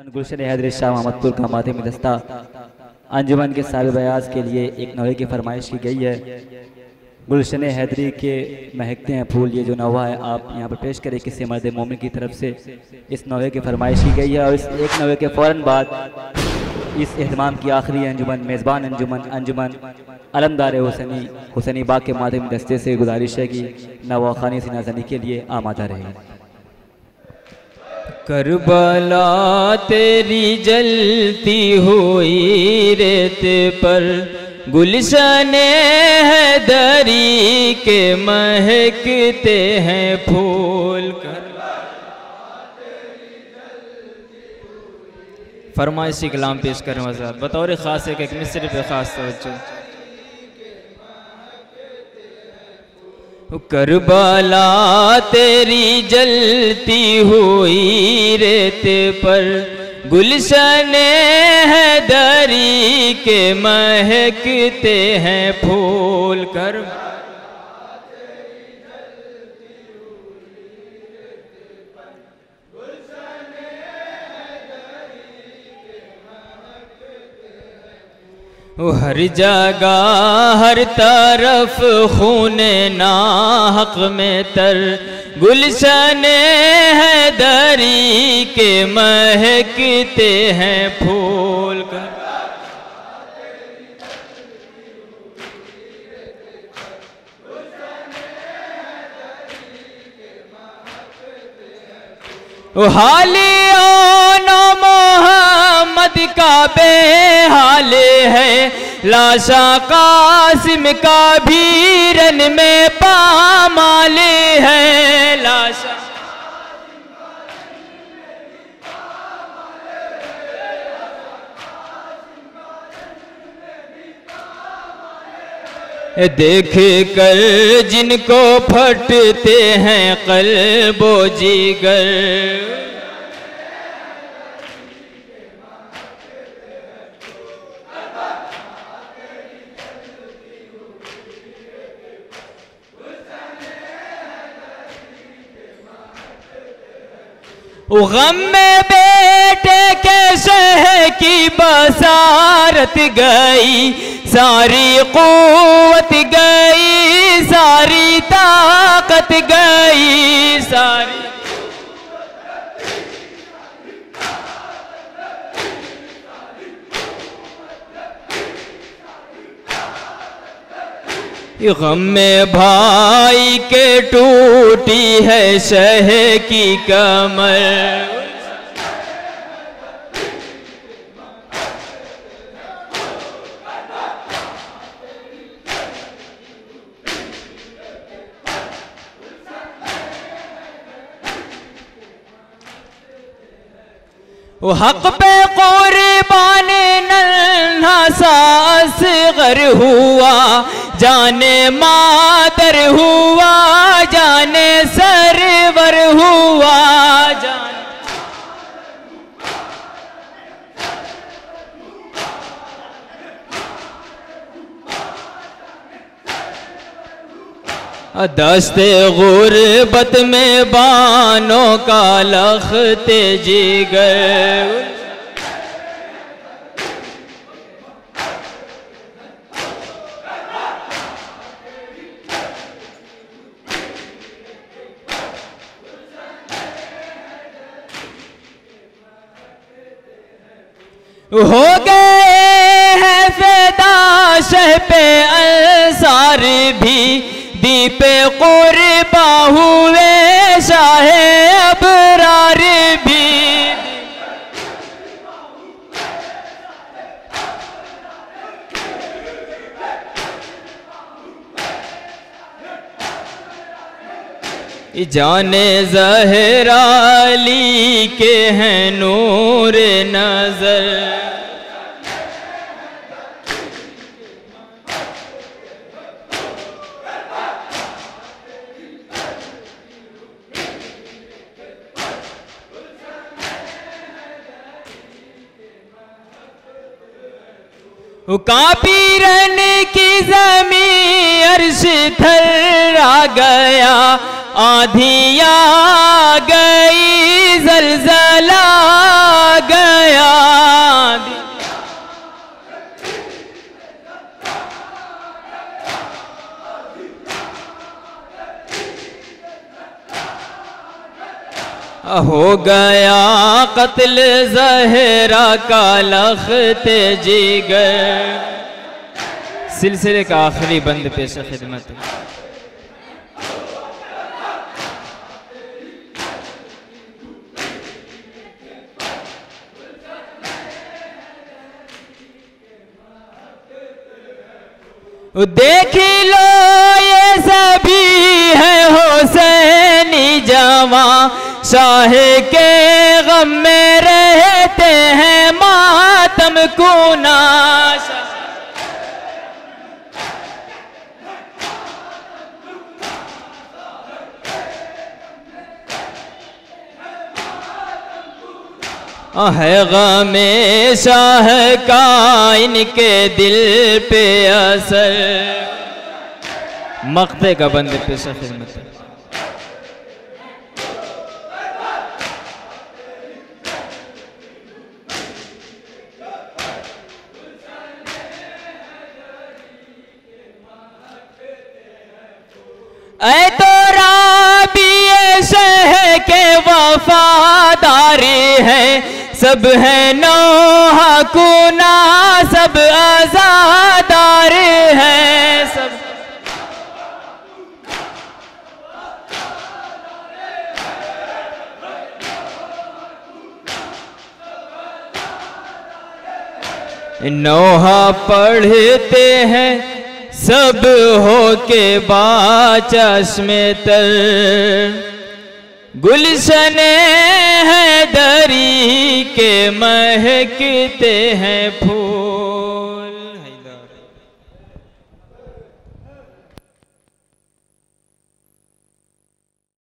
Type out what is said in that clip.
गुलशन हैदर शाह मोहम्मदपुर का माध्यम दस्ता। अंजुमन के साल बयाज के लिए एक नवे की फरमाइश की गई है। गुलशन हैदरी के महकते हैं फूल, ये जो नवा है, आप यहाँ पर पेश करें किसी मर्द मोमिन की तरफ़ से। इस नवे की फरमाइश की गई है और इस एक नवे के फ़ौर बाद इस अहतमाम की आखिरी अंजुमन, मेज़बान अंजुमन अंजुमन अलमदार हुसैनी हुसैनी बाग के माध्यम दस्ते से गुजारिश है कि नवा खानी से नाजनी के लिए आमादा रहे। करबला तेरी जलती हुई रेत पर। गुलशन है दरी के महकते हैं फूल। कर फरमाइशी कलाम पेश करें वजह बतौर ख़ास एक, मिसर पे ख़ास तवज्जो। करबला तेरी जलती हुई रेत पर। गुलशन है दरी के महकते हैं फूल कर। हर जगह, हर तरफ़ खून नाहक में तर। गुलशन है दरी के महकते हैं फूल का। हालिया मोहम्मद का बेहाल लाशा कासिम का भी रन में पामाल है। लाशा देख कर जिनको फटते हैं कल्बो जीगर। गम में बेटे के शह की बसारत गई, सारी कुवत गई, सारी ताकत गई, सारी गम में भाई के टूटी है शह की कमर। वो हक पे कुर्बान नन्हा सास गर हुआ। जाने मादर हुआ जाने सरवर हुआ जाने। दस्ते गुर्बत में बानों का लखते जिगर। हो गए हैं फैदा पे अंसार भी दीपे कुर्बा हुए जाने जहराली के हैं नूर नज़र। कापी रन की जमी अर्श आ आधिया गई, जलजला गया। हो गया कत्ल जहरा का लखत गए सिलसिले का आखिरी बंद पेश खिदमत। देख लो ये सभी है हुसैनी जवा शाह के गम में रहते हैं मातम कुनाशा है गमे शाह का इनके दिल पे असर। मकते का बंद पे खिदमत। ऐ तो राबी शह के वफादारी है। सब है नौहा कुना, सब आजादार है, सब नौहा पढ़ते हैं, सब हो के बाचस में तर गुलशन के महकते हैं फूल।